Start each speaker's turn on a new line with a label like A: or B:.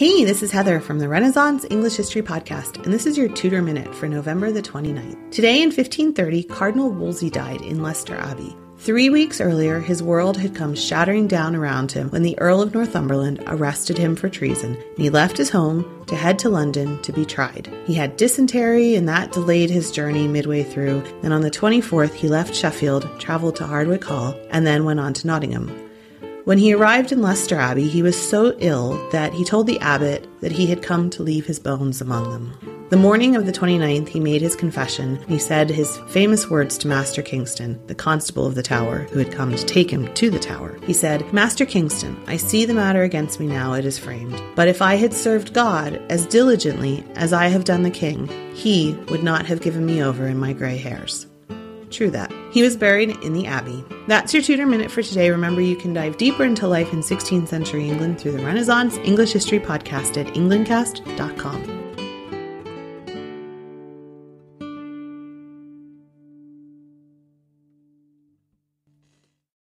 A: Hey, this is Heather from the Renaissance English History Podcast, and this is your Tudor Minute for November the 29th. Today in 1530, Cardinal Wolsey died in Leicester Abbey. Three weeks earlier, his world had come shattering down around him when the Earl of Northumberland arrested him for treason, and he left his home to head to London to be tried. He had dysentery, and that delayed his journey midway through. Then on the 24th, he left Sheffield, travelled to Hardwicke Hall, and then went on to Nottingham. When he arrived in Leicester Abbey, he was so ill that he told the abbot that he had come to leave his bones among them. The morning of the 29th, he made his confession. He said his famous words to Master Kingston, the constable of the tower, who had come to take him to the tower. He said, Master Kingston, I see the matter against me now it is framed. But if I had served God as diligently as I have done the king, he would not have given me over in my gray hairs. True that. He was buried in the Abbey. That's your Tudor Minute for today. Remember, you can dive deeper into life in 16th century England through the Renaissance English History Podcast at englandcast.com.